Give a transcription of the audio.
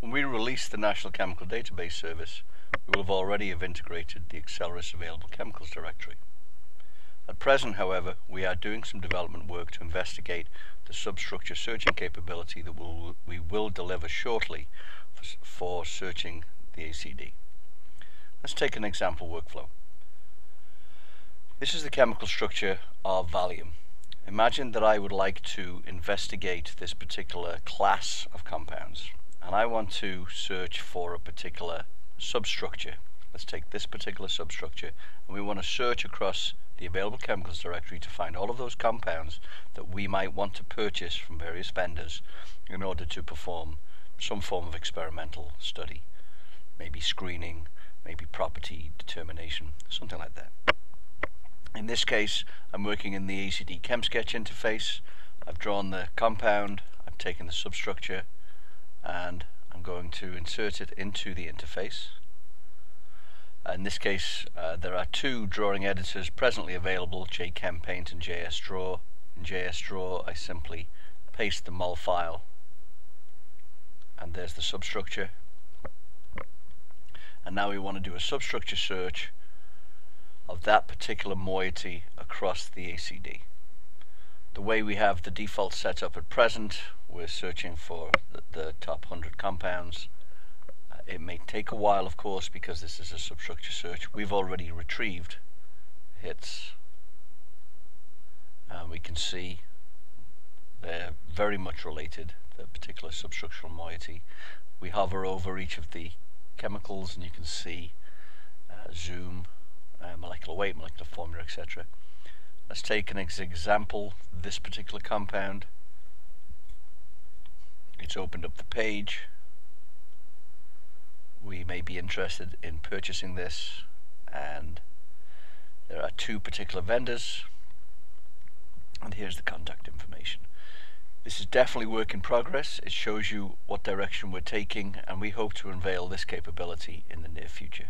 When we release the National Chemical Database Service, we will have already have integrated the Accelrys available chemicals directory. At present, however, we are doing some development work to investigate the substructure searching capability that we'll, we will deliver shortly for, for searching the ACD. Let's take an example workflow. This is the chemical structure of Valium. Imagine that I would like to investigate this particular class of compounds and I want to search for a particular substructure. Let's take this particular substructure and we want to search across the available chemicals directory to find all of those compounds that we might want to purchase from various vendors in order to perform some form of experimental study. Maybe screening, maybe property determination, something like that. In this case, I'm working in the ACD ChemSketch interface. I've drawn the compound, I've taken the substructure, and I'm going to insert it into the interface. In this case, uh, there are two drawing editors presently available, JChemPaint and JSDraw. In JSDraw, I simply paste the mol file, and there's the substructure. And now we want to do a substructure search of that particular moiety across the ACD. The way we have the default setup at present, we're searching for the, the top 100 compounds. Uh, it may take a while, of course, because this is a substructure search. We've already retrieved hits. And we can see they're very much related, the particular substructural moiety. We hover over each of the chemicals and you can see uh, zoom uh, molecular weight, molecular formula, etc. Let's take an example, this particular compound. It's opened up the page. We may be interested in purchasing this and there are two particular vendors and here's the contact information. This is definitely work in progress. It shows you what direction we're taking and we hope to unveil this capability in the near future.